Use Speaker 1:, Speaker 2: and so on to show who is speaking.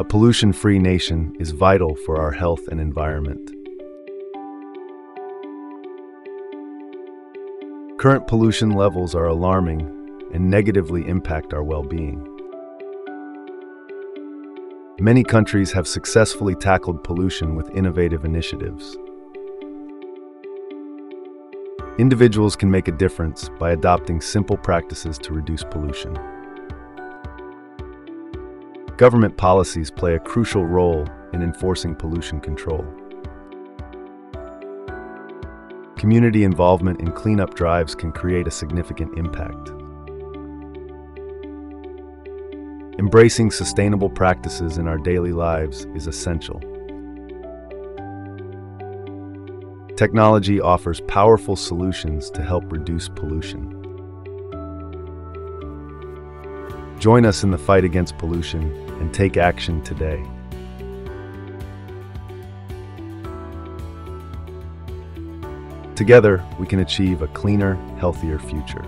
Speaker 1: A pollution-free nation is vital for our health and environment. Current pollution levels are alarming and negatively impact our well-being. Many countries have successfully tackled pollution with innovative initiatives. Individuals can make a difference by adopting simple practices to reduce pollution. Government policies play a crucial role in enforcing pollution control. Community involvement in cleanup drives can create a significant impact. Embracing sustainable practices in our daily lives is essential. Technology offers powerful solutions to help reduce pollution. Join us in the fight against pollution and take action today. Together, we can achieve a cleaner, healthier future.